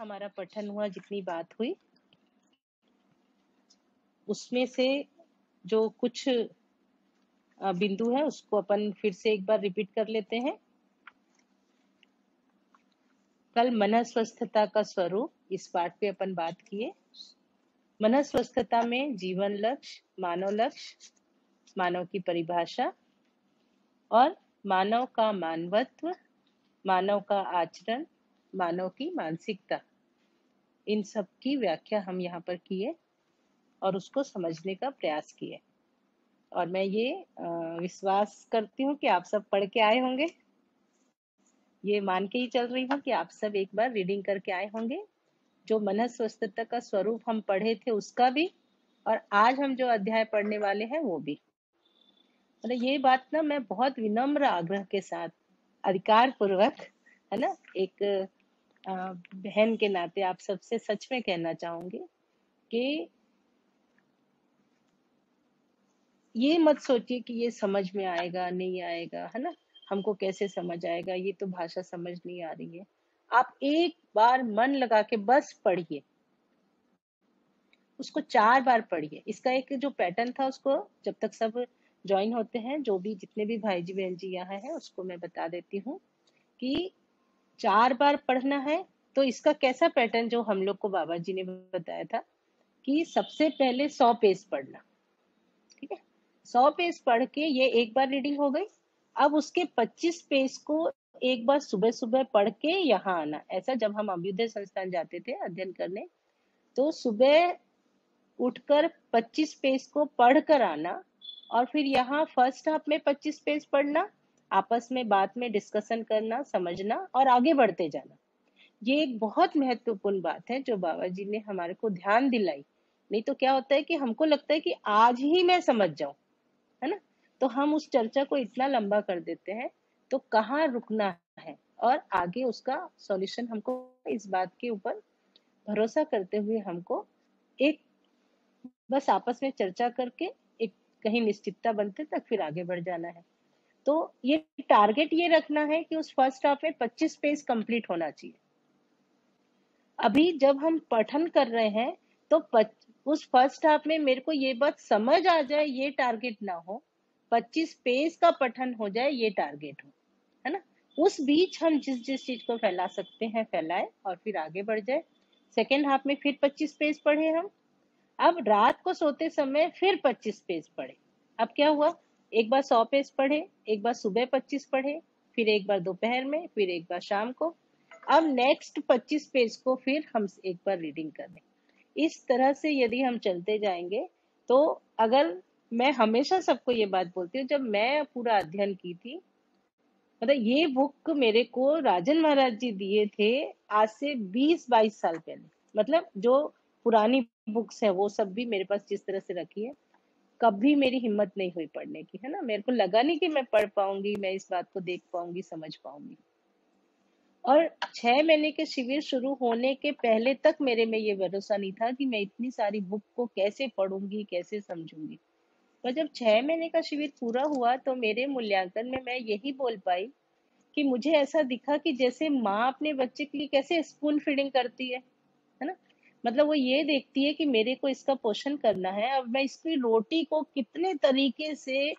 हमारा पठन हुआ, जितनी बात हुई, उसमें से जो कुछ बिंदु है, उसको अपन फिर से एक बार रिपीट कर लेते हैं। कल मन स्वस्थता का स्वरूप, इस पाठ पे अपन बात किए। मन स्वस्थता में जीवन लक्ष्य, मानव लक्ष्य, मानव की परिभाषा, और मानव का मानवत्व, मानव का आचरण मानव की मानसिकता। इन सब की व्याख्या हम यहाँ पर किए और उसको समझने का प्रयास किए। और मैं ये विश्वास करती हूँ कि आप सब पढ़ के आए होंगे। ये मान के ही चल रही हूँ कि आप सब एक बार रीडिंग करके आए होंगे। जो मन स्वस्थता का स्वरूप हम पढ़े थे उसका भी और आज हम जो अध्याय पढ़ने वाले हैं वो भी। मतलब ये बात ना मैं बहुत विनम्र आग्रह के साथ अधिकार पूर्वक है ना, एक बहन के नाते आप सबसे सच में कहना चाहूँगी कि ये मत सोचिए कि ये समझ में आएगा, नहीं आएगा, है ना? हमको कैसे समझ आएगा? ये तो भाषा समझ नहीं आ रही है। आप एक बार मन लगा के बस पढ़िए। उसको चार बार पढ़िए। इसका एक जो पैटर्न था उसको जब तक सब ज्वाइन होते हैं, जो भी जितने भी भाई जी बहन जी यहाँ है, उसको मैं बता देती हूँ कि चार बार पढ़ना है तो इसका कैसा पैटर्न जो हम लोग को बाबा जी ने बताया था कि सबसे पहले सौ पेज पढ़ना, ठीक है? सौ पेज पढ़ के ये एक बार रीडिंग हो गई, अब उसके पच्चीस पेज को एक बार सुबह सुबह पढ़ के यहाँ आना। ऐसा जब हम अभ्युदय संस्थान जाते थे अध्ययन करने तो सुबह उठकर 25 पेज को पढ़ कर आना और फिर यहाँ फ़र्स्ट हाफ़ में 25 पेज पढ़ना आपस में बात में डिस्कशन करना, समझना और आगे बढ़ते जाना। ये एक बहुत महत्वपूर्ण बात है जो बाबा जी ने हमारे को ध्यान दिलाई। नहीं तो क्या होता है कि हमको लगता है कि आज ही मैं समझ जाऊँ, है ना? तो हम उस चर्चा को इतना लंबा कर देते हैं तो कहाँ रुकना है? और आगे उसका सॉल्यूशन हमको इस बात के ऊपर भरोसा करते हुए हमको एक बस आपस में चर्चा करके एक कहीं निश्चितता बनते तक फिर आगे बढ़ जाना है। तो ये टारगेट ये रखना है कि उस फ़र्स्ट हाफ़ में 25 पेज कंप्लीट होना चाहिए। अभी जब हम पठन कर रहे हैं तो पच, उस फ़र्स्ट हाफ़ में मेरे को ये बात समझ आ जाए ये टारगेट ना हो 25 पेज का पठन हो जाए ये टारगेट हो है ना? उस बीच हम जिस जिस चीज़ को फैला सकते हैं फैलाए और फिर आगे बढ़ जाए। सेकेंड हाफ़ में फिर 25 पेज पढ़े हम। अब रात को सोते समय फिर 25 पेज पढ़े। अब क्या हुआ? एक बार सौ पेज पढ़े, एक बार सुबह पच्चीस पढ़े, फिर एक बार दोपहर में, फिर एक बार शाम को। अब नेक्स्ट पच्चीस पेज को फिर हम एक बार रीडिंग करें इस तरह से यदि हम चलते जाएँगे तो अगर मैं हमेशा सबको ये बात बोलती हूँ, जब मैं पूरा अध्ययन की थी मतलब ये बुक मेरे को राजन महाराज जी दिए थे आज से 20-22 साल पहले। मतलब जो पुरानी बुक्स है, वो सब भी मेरे पास जिस तरह से रखी है कभी मेरी हिम्मत नहीं हुई पढ़ने की, है ना? मेरे को लगा नहीं कि मैं पढ़ पाऊँगी, मैं इस बात को देख पाऊँगी, समझ पाऊँगी। और छह महीने के शिविर शुरू होने के पहले तक मेरे में ये भरोसा नहीं था कि मैं इतनी सारी बुक को कैसे पढ़ूँगी, कैसे समझूँगी। पर जब छह महीने का शिविर पूरा हुआ तो मेरे मूल्यांकन में मैं यही बोल पाई कि मुझे ऐसा दिखा कि जैसे माँ अपने बच्चे के लिए कैसे स्पून फीडिंग करती है है ना? मतलब वो ये देखती है कि मेरे को इसका पोषण करना है, अब मैं इसकी रोटी को कितने तरीके से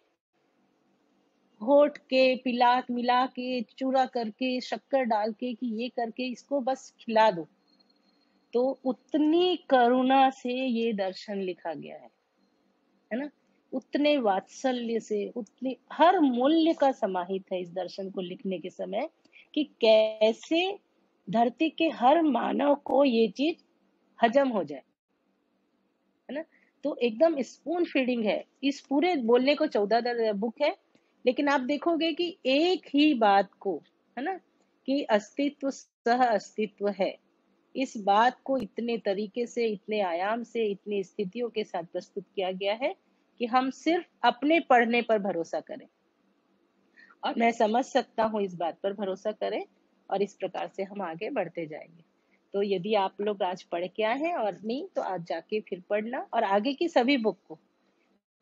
घोट के, पिला, मिला के, चूरा करके, शक्कर डाल के, कि ये करके इसको बस खिला दो। तो उतनी करुणा से ये दर्शन लिखा गया है है ना? उतने वात्सल्य से, उतने, हर मूल्य का समाहित है इस दर्शन को लिखने के समय, कि कैसे धरती के हर मानव को ये चीज़ हजम हो जाए। है ना? तो एकदम स्पून फीडिंग है। इस पूरे बोलने को चौदह बुक है। लेकिन आप देखोगे कि एक ही बात को, है ना, कि अस्तित्व सह अस्तित्व है। इस बात को इतने तरीके से, इतने आयाम से, इतनी स्थितियों के साथ प्रस्तुत किया गया है कि हम सिर्फ़ अपने पढ़ने पर भरोसा करें। और मैं समझ सकता हूँ इस बात पर भरोसा करें और इस प्रकार से हम आगे बढ़ते जाएँगे। तो यदि आप लोग आज पढ़ के आए हैं और नहीं तो आज जाके फिर पढ़ना और आगे की सभी बुक को।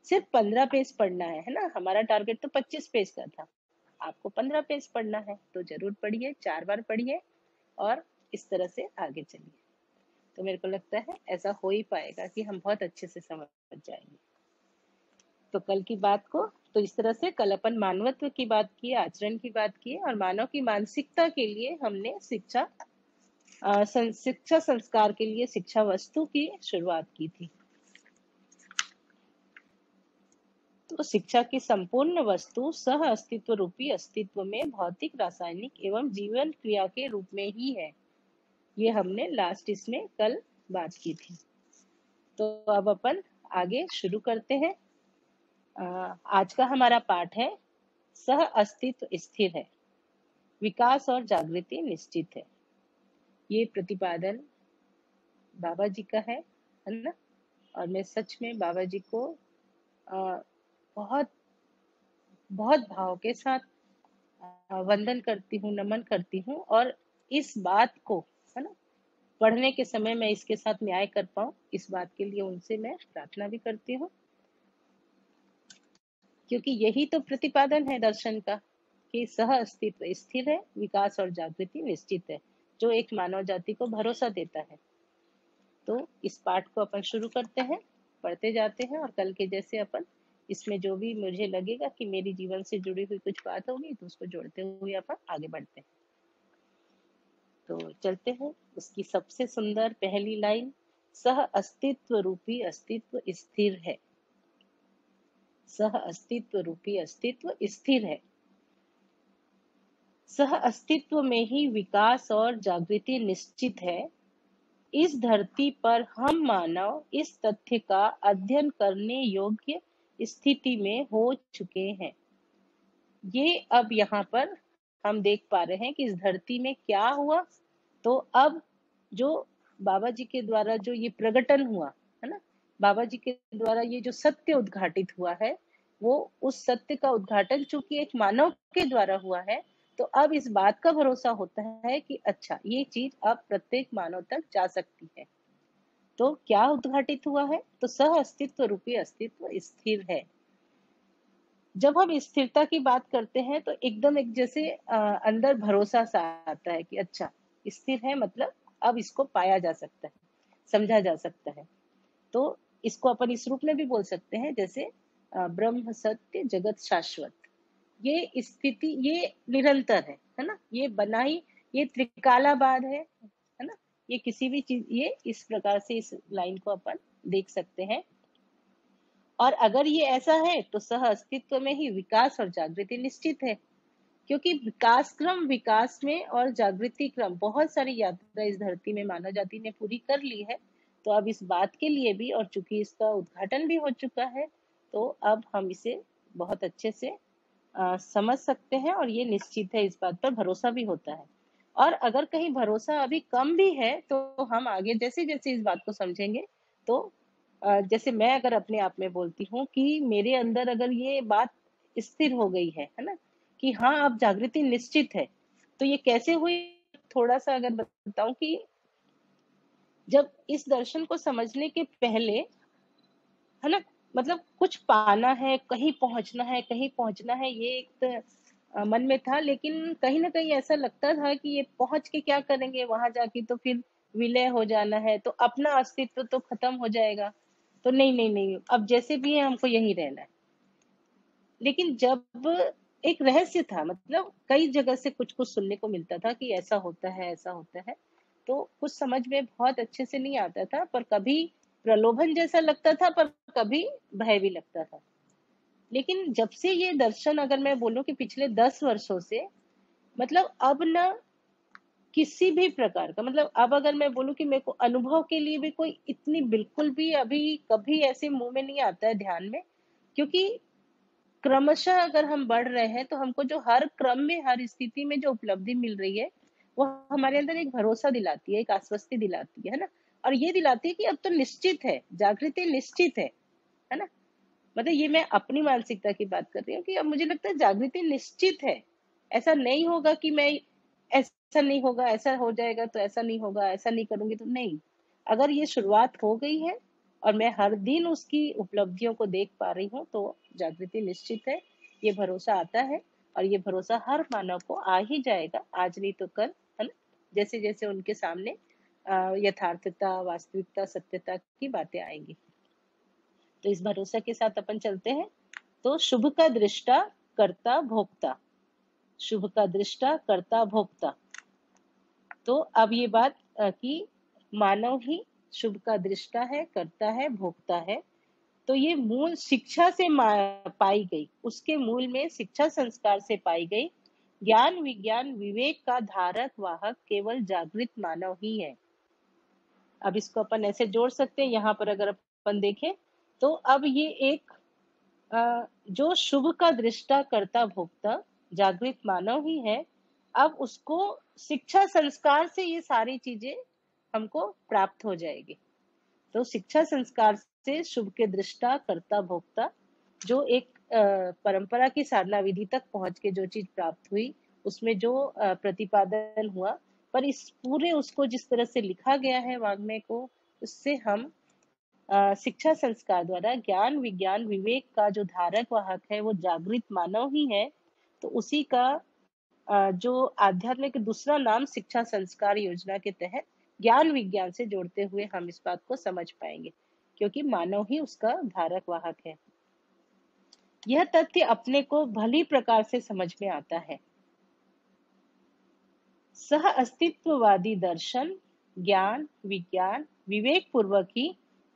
सिर्फ़ पंद्रह पेज पढ़ना है है ना? हमारा टारगेट तो पच्चीस पेज का था। आपको पंद्रह पेज पढ़ना है तो ज़रूर पढ़िए, चार बार पढ़िए और इस तरह से आगे चलिए। तो मेरे को लगता है ऐसा हो ही पाएगा कि हम बहुत अच्छे से समझ जाएँगे। तो कल की बात को तो इस तरह से कल अपन मानवत्व की बात की आचरण की बात की और मानव की मानसिकता के लिए हमने शिक्षा शिक्षा संस्कार के लिए शिक्षा वस्तु की शुरुआत की थी। तो शिक्षा की संपूर्ण वस्तु सह अस्तित्व रूपी अस्तित्व में भौतिक, रासायनिक एवं जीवन क्रिया के रूप में ही है। ये हमने लास्ट इसमें कल बात की थी। तो अब अपन आगे शुरू करते हैं। आज का हमारा पाठ है, सह अस्तित्व स्थिर है, विकास और जागृति निश्चित है। ये प्रतिपादन बाबा जी का है है ना? और मैं सच में बाबा जी को आ, बहुत बहुत भाव के साथ वंदन करती हूँ नमन करती हूँ और इस बात को है ना? पढ़ने के समय मैं इसके साथ न्याय कर पाऊँ इस बात के लिए उनसे मैं प्रार्थना भी करती हूँ। क्योंकि यही तो प्रतिपादन है दर्शन का कि सह अस्तित्व स्थिर है विकास और जागृति निश्चित है। जो एक मानव जाति को भरोसा देता है। तो इस पाठ को अपन शुरू करते हैं, पढ़ते जाते हैं और कल के जैसे अपन इसमें जो भी मुझे लगेगा कि मेरी जीवन से जुड़ी हुई कुछ बात होगी तो उसको जोड़ते हुए अपन आगे बढ़ते हैं। तो चलते हैं उसकी सबसे सुंदर पहली लाइन, सह अस्तित्व रूपी अस्तित्व स्थिर है। सह अस्तित्व रूपी अस्तित्व स्थिर है। सह अस्तित्व में ही विकास और जागृति निश्चित है। इस धरती पर हम मानव इस तथ्य का अध्ययन करने योग्य स्थिति में हो चुके हैं। ये अब यहाँ पर हम देख पा रहे हैं कि इस धरती में क्या हुआ। तो अब जो बाबा जी के द्वारा जो ये प्रकटन हुआ, है ना? बाबा जी के द्वारा ये जो सत्य उद्घाटित हुआ है, वो उस सत्य का उद्घाटन चूँकि एक मानव के द्वारा हुआ है तो अब इस बात का भरोसा होता है कि अच्छा ये चीज़ अब प्रत्येक मानव तक जा सकती है। तो क्या उद्घाटित हुआ है? तो सह अस्तित्व रूपी अस्तित्व स्थिर है। जब हम स्थिरता की बात करते हैं तो एकदम एक जैसे अंदर भरोसा सा आता है कि अच्छा स्थिर है मतलब अब इसको पाया जा सकता है, समझा जा सकता है। तो इसको अपन इस रूप में भी बोल सकते हैं, जैसे ब्रह्म सत्य जगत शाश्वत। ये स्थिति, ये निरंतर है है ना? ये बनाई, ये त्रिकालाबाद है है ना? ये किसी भी चीज़, ये इस प्रकार से इस लाइन को अपन देख सकते हैं। और अगर ये ऐसा है तो सह अस्तित्व में ही विकास और जागृति निश्चित है। क्योंकि विकास क्रम, विकास में और जागृति क्रम, बहुत सारी यात्रा इस धरती में मानव जाति ने पूरी कर ली है। तो अब इस बात के लिए भी, और चूँकि इसका उद्घाटन भी हो चुका है तो अब हम इसे बहुत अच्छे से समझ सकते हैं और ये निश्चित है इस बात पर भरोसा भी होता है। और अगर कहीं भरोसा अभी कम भी है तो हम आगे जैसे जैसे इस बात को समझेंगे तो जैसे मैं अगर अपने आप में बोलती हूँ कि मेरे अंदर अगर ये बात स्थिर हो गई है है ना? कि हाँ अब जागृति निश्चित है तो ये कैसे हुई? थोड़ा सा अगर बताऊँ कि जब इस दर्शन को समझने के पहले, है ना? मतलब कुछ पाना है, कहीं पहुँचना है, कहीं पहुँचना है, ये एक मन में था। लेकिन कहीं ना कहीं ऐसा लगता था कि ये पहुँच के क्या करेंगे, वहाँ जाके तो फिर विलय हो जाना है तो अपना अस्तित्व तो खत्म हो जाएगा। तो नहीं नहीं नहीं, अब जैसे भी है, हमको यही रहना है। लेकिन जब एक रहस्य था मतलब कई जगह से कुछ कुछ सुनने को मिलता था कि ऐसा होता है, ऐसा होता है तो कुछ समझ में बहुत अच्छे से नहीं आता था, पर कभी प्रलोभन जैसा लगता था, पर कभी भय भी लगता था। लेकिन जब से ये दर्शन अगर मैं बोलूँ कि पिछले दस वर्षों से मतलब अब ना किसी भी प्रकार का मतलब अब अगर मैं बोलूँ कि मेरे को अनुभव के लिए भी कोई इतनी बिल्कुल भी अभी कभी ऐसे मुँह में नहीं आता है ध्यान में, क्योंकि क्रमशः अगर हम बढ़ रहे हैं तो हमको जो हर क्रम में, हर स्थिति में जो उपलब्धि मिल रही है, वो हमारे अंदर एक भरोसा दिलाती है, एक आश्वस्ति दिलाती है ना? और ये दिलाती है कि अब तो निश्चित है, जागृति निश्चित है है ना? मतलब ये मैं अपनी मानसिकता की बात कर रही हूँ कि अब मुझे लगता है जागृति निश्चित है। ऐसा नहीं होगा कि मैं ऐसा नहीं होगा, ऐसा हो जाएगा तो ऐसा नहीं होगा, ऐसा नहीं करूँगी तो नहीं। अगर ये शुरुआत हो गई है और मैं हर दिन उसकी उपलब्धियों को देख पा रही हूँ तो जागृति निश्चित है, ये भरोसा आता है और ये भरोसा हर मानव को आ ही जाएगा। आज नहीं तो कल, है ना? जैसे जैसे उनके सामने यथार्थता, वास्तविकता, सत्यता की बातें आएँगी। तो इस भरोसा के साथ अपन चलते हैं। तो शुभ का दृष्टा, कर्ता, भोक्ता। शुभ का दृष्टा, कर्ता, भोक्ता। तो अब ये बात कि मानव ही शुभ का दृष्टा है, करता है भोगता है। तो ये मूल शिक्षा से पाई गई। उसके मूल में शिक्षा संस्कार से पाई गई। ज्ञान, विज्ञान, विवेक का धारक, वाहक केवल जागृत मानव ही है। अब इसको अपन ऐसे जोड़ सकते हैं, यहाँ पर अगर अपन देखें तो अब ये एक जो शुभ का दृष्टा करता भोक्ता, जागृत मानव ही है, अब उसको शिक्षा संस्कार से ये सारी चीज़ें हमको प्राप्त हो जाएगी। तो शिक्षा संस्कार से शुभ के दृष्टा करता भोक्ता, जो एक परंपरा की साधना विधि तक पहुँच के जो चीज़ प्राप्त हुई, उसमें जो प्रतिपादन हुआ पर इस पूरे उसको जिस तरह से लिखा गया है वाग्मय को, उससे हम शिक्षा संस्कार द्वारा ज्ञान, विज्ञान, विवेक का जो धारक वाहक है, वो जागृत मानव ही है। तो उसी का जो आध्यात्मिक दूसरा नाम शिक्षा संस्कार योजना के तहत ज्ञान, विज्ञान से जोड़ते हुए हम इस बात को समझ पाएँगे, क्योंकि मानव ही उसका धारक वाहक है। यह तथ्य अपने को भली प्रकार से समझ में आता है। सह अस्तित्ववादी दर्शन, ज्ञान, विज्ञान विवेक पूर्वक ही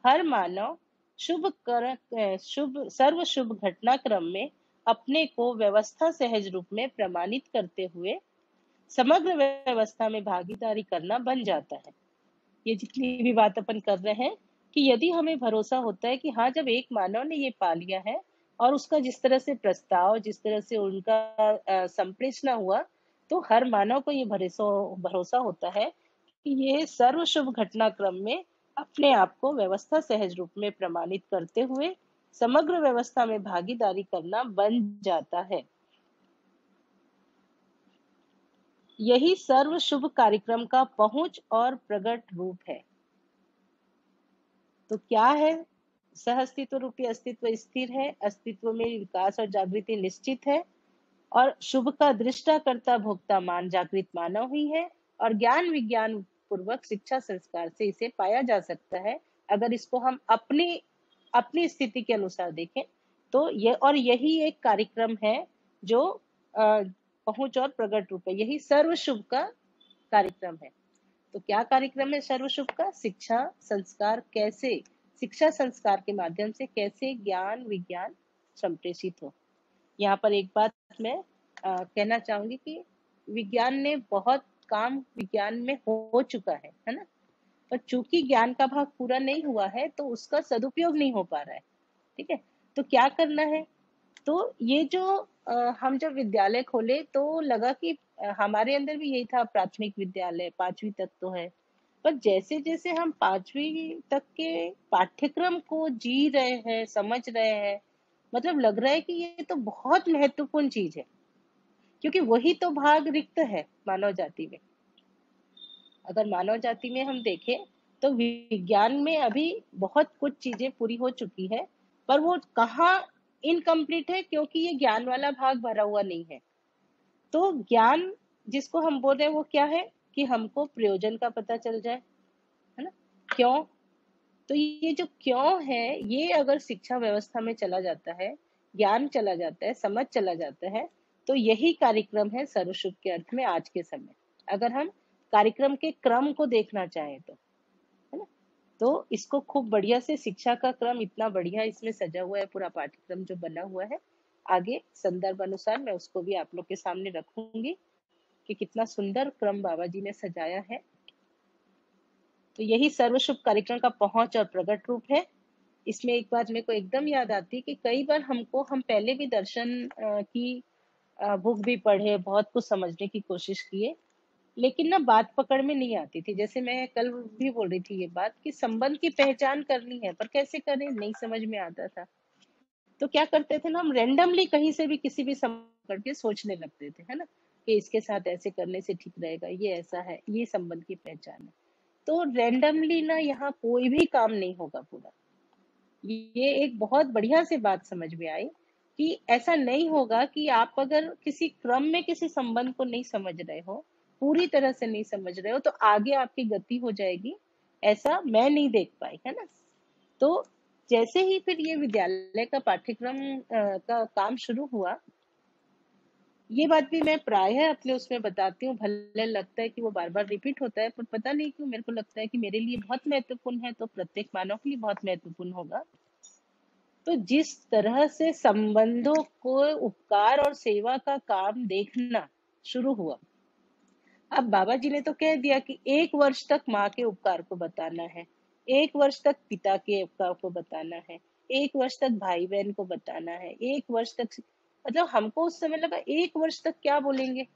हर मानव शुभ कर शुभ सर्व शुभ घटनाक्रम में अपने को व्यवस्था सहज रूप में प्रमाणित करते हुए समग्र व्यवस्था में भागीदारी करना बन जाता है। ये जितनी भी बात अपन कर रहे हैं कि यदि हमें भरोसा होता है कि हाँ जब एक मानव ने ये पा लिया है और उसका जिस तरह से प्रस्ताव, जिस तरह से उनका संप्रेषण हुआ तो हर मानव को ये भरोसा भरोसा होता है कि ये सर्व शुभ घटनाक्रम में अपने आप को व्यवस्था सहज रूप में प्रमाणित करते हुए, समग्र व्यवस्था में भागीदारी करना बन जाता है। यही सर्व शुभ कार्यक्रम का पहुँच और प्रकट रूप है। तो क्या है? सह अस्तित्व रूपी अस्तित्व स्थिर है, अस्तित्व में विकास और जागृति निश्चित है। और शुभ का दृष्टा करता भोक्ता मान जागृत मानव ही है और ज्ञान विज्ञान पूर्वक शिक्षा संस्कार से इसे पाया जा सकता है। अगर इसको हम अपनी अपनी स्थिति के अनुसार देखें तो ये, और यही एक कार्यक्रम है जो पहुँच और प्रगट रूप है। यही सर्व शुभ का कार्यक्रम है। तो क्या कार्यक्रम है सर्व शुभ का? शिक्षा संस्कार कैसे, शिक्षा संस्कार के माध्यम से कैसे ज्ञान विज्ञान संप्रेषित हो? यहाँ पर एक बात मैं आ, कहना चाहूँगी कि विज्ञान ने बहुत काम विज्ञान में हो चुका है है ना? पर चूँकि ज्ञान का भाग पूरा नहीं हुआ है तो उसका सदुपयोग नहीं हो पा रहा है ठीक है? तो क्या करना है? तो ये जो आ, हम जब विद्यालय खोले तो लगा कि आ, हमारे अंदर भी यही था प्राथमिक विद्यालय पांचवी तक तो है। पर जैसे जैसे हम पांचवी तक के पाठ्यक्रम को जी रहे हैं समझ रहे हैं मतलब लग रहा है कि ये तो बहुत महत्वपूर्ण चीज़ है। क्योंकि वही तो भाग रिक्त है मानव जाति में। अगर मानव जाति में हम देखें तो विज्ञान में अभी बहुत कुछ चीज़ें पूरी हो चुकी है, पर वो कहाँ इनकम्प्लीट है क्योंकि ये ज्ञान वाला भाग भरा हुआ नहीं है। तो ज्ञान जिसको हम बोल रहे हैं वो क्या है? कि हमको प्रयोजन का पता चल जाए, है ना? क्यों? तो ये जो क्यों है, ये अगर शिक्षा व्यवस्था में चला जाता है, ज्ञान चला जाता है, समझ चला जाता है तो यही कार्यक्रम है सर्वशुभ के अर्थ में आज के समय। अगर हम कार्यक्रम के क्रम को देखना चाहें तो है ना? तो इसको खूब बढ़िया से शिक्षा का क्रम इतना बढ़िया इसमें सजा हुआ है, पूरा पाठ्यक्रम जो बना हुआ है, आगे संदर्भ अनुसार मैं उसको भी आप लोग के सामने रखूँगी कि कितना सुंदर क्रम बाबा जी ने सजाया है। तो यही सर्वशुभ कार्यक्रम का पहुँच और प्रकट रूप है। इसमें एक बात मेरे को एकदम याद आती कि कई बार हमको, हम पहले भी दर्शन की बुक भी पढ़े, बहुत कुछ समझने की कोशिश किए, लेकिन ना बात पकड़ में नहीं आती थी। जैसे मैं कल भी बोल रही थी ये बात कि संबंध की पहचान करनी है, पर कैसे करें? नहीं समझ में आता था। तो क्या करते थे ना, हम रेंडमली कहीं से भी किसी भी संबंध करके सोचने लगते थे, है ना? कि इसके साथ ऐसे करने से ठीक रहेगा, ये ऐसा है, ये संबंध की पहचान है। तो रेंडमली ना यहाँ कोई भी काम नहीं होगा पूरा। ये एक बहुत बढ़िया से बात समझ में आई कि ऐसा नहीं होगा कि आप अगर किसी क्रम में किसी संबंध को नहीं समझ रहे हो, पूरी तरह से नहीं समझ रहे हो तो आगे आपकी गति हो जाएगी। ऐसा मैं नहीं देख पाई, है ना? तो जैसे ही फिर ये विद्यालय का पाठ्यक्रम का काम शुरू हुआ ये बात भी मैं प्राय है अपने उसमें बताती हूँ। भले लगता है कि वो बार बार रिपीट होता है पर पता नहीं क्यों मेरे को लगता है कि मेरे लिए बहुत महत्वपूर्ण है तो प्रत्येक मानव के लिए बहुत महत्वपूर्ण होगा। तो जिस तरह से संबंधों को उपकार और सेवा का काम देखना शुरू हुआ। अब बाबा जी ने तो कह दिया कि एक वर्ष तक माँ के उपकार को बताना है, एक वर्ष तक पिता के उपकार को बताना है, एक वर्ष तक भाई बहन को बताना है, एक वर्ष तक मतलब हमको उस समय लगा, एक वर्ष तक क्या बोलेंगे?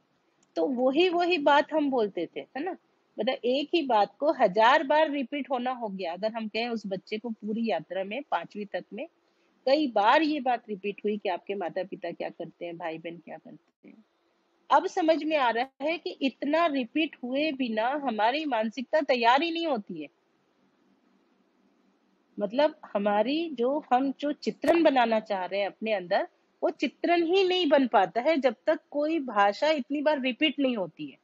तो वही वही बात हम बोलते थे, है ना? मतलब एक ही बात को हज़ार बार रिपीट होना हो गया। अगर हम कहें उस बच्चे को पूरी यात्रा में, पांचवी तक में, कई बार ये बात रिपीट हुई कि आपके माता पिता क्या करते हैं भाई बहन क्या करते हैं। अब समझ में आ रहा है कि इतना रिपीट हुए बिना हमारी मानसिकता तैयार ही नहीं होती है। मतलब हमारी जो, हम जो चित्रण बनाना चाह रहे हैं अपने अंदर वो चित्रण ही नहीं बन पाता है जब तक कोई भाषा इतनी बार रिपीट नहीं होती है।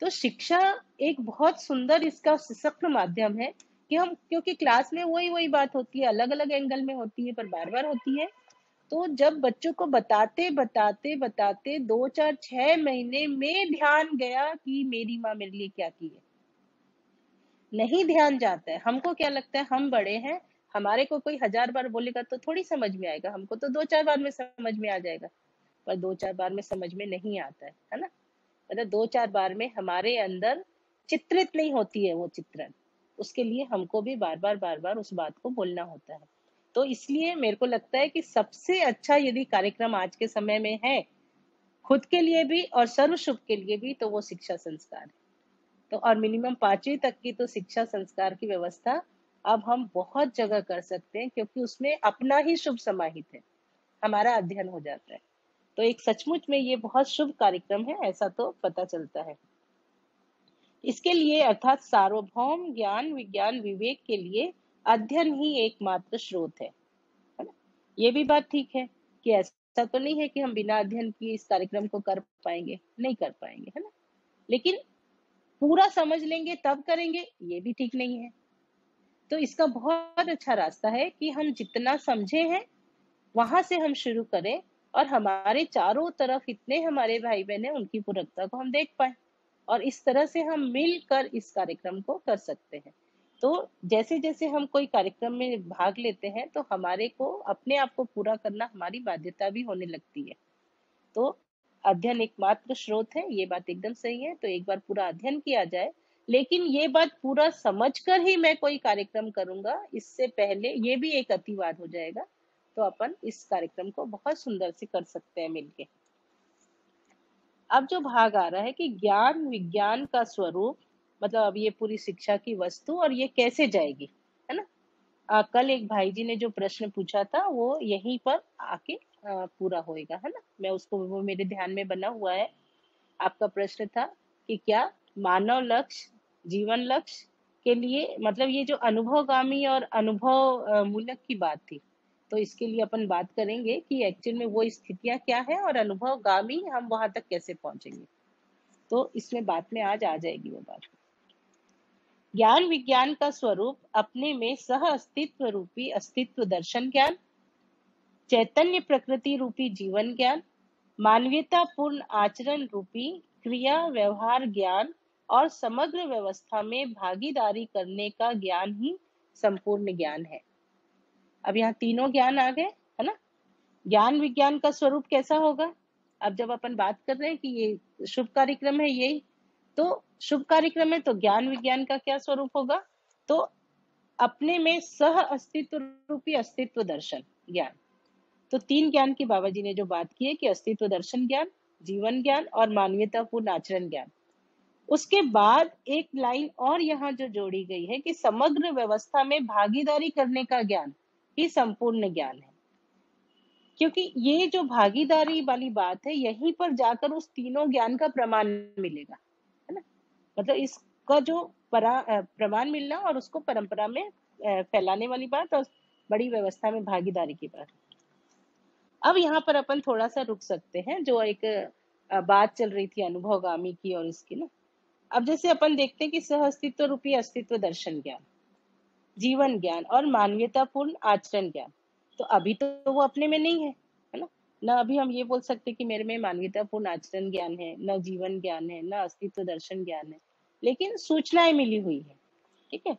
तो शिक्षा एक बहुत सुंदर इसका सशक्त माध्यम है कि हम, क्योंकि क्लास में वही वही बात होती है अलग अलग एंगल में होती है, पर बार बार होती है। तो जब बच्चों को बताते बताते बताते दो चार छह महीने में ध्यान गया कि मेरी माँ मेरे लिए क्या की है। नहीं ध्यान जाता है। हमको क्या लगता है? हम बड़े हैं हमारे को कोई हज़ार बार बोलेगा तो थोड़ी समझ में आएगा, हमको तो दो चार बार में समझ में आ जाएगा। पर दो चार बार में समझ में नहीं आता है है ना? मतलब दो चार बार में हमारे अंदर चित्रित नहीं होती है वो चित्रण। उसके लिए हमको भी बार बार बार बार उस बात को बोलना होता है। तो इसलिए मेरे को लगता है कि सबसे अच्छा यदि कार्यक्रम आज के समय में है, खुद के लिए भी और सर्व शुभ के लिए भी तो वो शिक्षा संस्कार है। तो और मिनिमम पांचवी तक की तो शिक्षा संस्कार की व्यवस्था अब हम बहुत जगह कर सकते हैं क्योंकि उसमें अपना ही शुभ समाहित है। हमारा अध्ययन हो जाता है। तो एक सचमुच में ये बहुत शुभ कार्यक्रम है, ऐसा तो पता चलता है। इसके लिए अर्थात सार्वभौम ज्ञान, विज्ञान, विवेक के लिए अध्ययन ही एकमात्र स्रोत है। ये भी बात ठीक है कि ऐसा तो नहीं है कि हम बिना अध्ययन किए इस कार्यक्रम को कर पाएँगे, नहीं कर पाएँगे, है ना? लेकिन पूरा समझ लेंगे, तब करेंगे, ये भी ठीक नहीं है। तो इसका बहुत अच्छा रास्ता है कि हम जितना समझे हैं, वहाँ से हम शुरू करें और हमारे चारों तरफ़ इतने हमारे भाई बहन हैं, उनकी पूरकता को हम देख पाए और इस तरह से हम मिलकर इस कार्यक्रम को कर सकते हैं। तो जैसे जैसे हम कोई कार्यक्रम में भाग लेते हैं तो हमारे को अपने आप को पूरा करना हमारी बाध्यता भी होने लगती है। तो अध्ययन एकमात्र स्रोत है, ये बात एकदम सही है। तो एक बार पूरा अध्ययन किया जाए लेकिन ये बात पूरा समझकर ही मैं कोई कार्यक्रम करूँगा। इससे पहले ये भी एक अतिवाद हो जाएगा तो अपन इस कार्यक्रम को बहुत सुंदर से कर सकते हैं मिलके। अब जो भाग आ रहा है कि ज्ञान विज्ञान का स्वरूप मतलब अब ये पूरी शिक्षा की वस्तु और ये कैसे जाएगी है ना? आ, कल एक भाई जी ने जो प्रश्न पूछा था वो यहीं पर आके पूरा होएगा है ना? मैं उसको वो मेरे ध्यान में बना हुआ है। आपका प्रश्न था कि क्या मानव लक्ष्य, जीवन लक्ष्य के लिए मतलब ये जो अनुभवगामी और अनुभव मूलक की बात थी। तो इसके लिए अपन बात करेंगे कि एक्चुअल में वो स्थितियाँ क्या है और अनुभवगामी हम वहाँ तक कैसे पहुँचेंगे। तो इसमें बात में आज आ जाएगी वो बात। ज्ञान विज्ञान का स्वरूप अपने में सह अस्तित्व रूपी अस्तित्व दर्शन ज्ञान, चैतन्य प्रकृति रूपी जीवन ज्ञान मानवीयता पूर्ण आचरण रूपी क्रिया व्यवहार ज्ञान और समग्र व्यवस्था में भागीदारी करने का ज्ञान ही संपूर्ण ज्ञान है। अब यहाँ तीनों ज्ञान आ गए, है ना? ज्ञान विज्ञान का स्वरूप कैसा होगा? अब जब अपन बात कर रहे हैं कि ये शुभ कार्यक्रम है यही तो शुभ कार्यक्रम है तो ज्ञान विज्ञान का क्या स्वरूप होगा? तो अपने में सह अस्तित्व रूपी अस्तित्व दर्शन ज्ञान। तो तीन ज्ञान की बाबा जी ने जो बात की है कि अस्तित्व दर्शन ज्ञान, जीवन ज्ञान और मानवीयतापूर्ण आचरण ज्ञान। उसके बाद एक लाइन और यहाँ जो जोड़ी गई है कि समग्र व्यवस्था में भागीदारी करने का ज्ञान ही संपूर्ण ज्ञान है। क्योंकि ये जो भागीदारी वाली बात है, यहीं पर जाकर उस तीनों ज्ञान का प्रमाण मिलेगा, है ना? मतलब इसका जो प्रमाण मिलना और उसको परंपरा में फैलाने वाली बात और बड़ी व्यवस्था में भागीदारी की बात। अब यहाँ पर अपन थोड़ा सा रुक सकते हैं, जो एक बात चल रही थी अनुभवगामी की और इसकी ना। अब जैसे अपन देखते हैं कि सह अस्तित्व रूपी अस्तित्व दर्शन ज्ञान, जीवन ज्ञान और मानवीयतापूर्ण आचरण ज्ञान। तो अभी तो वो अपने में नहीं है है ना? न अभी हम ये बोल सकते कि मेरे में मानवीयतापूर्ण आचरण ज्ञान है, न जीवन ज्ञान है, न अस्तित्व दर्शन ज्ञान है। लेकिन सूचनाएँ मिली हुई है, ठीक है?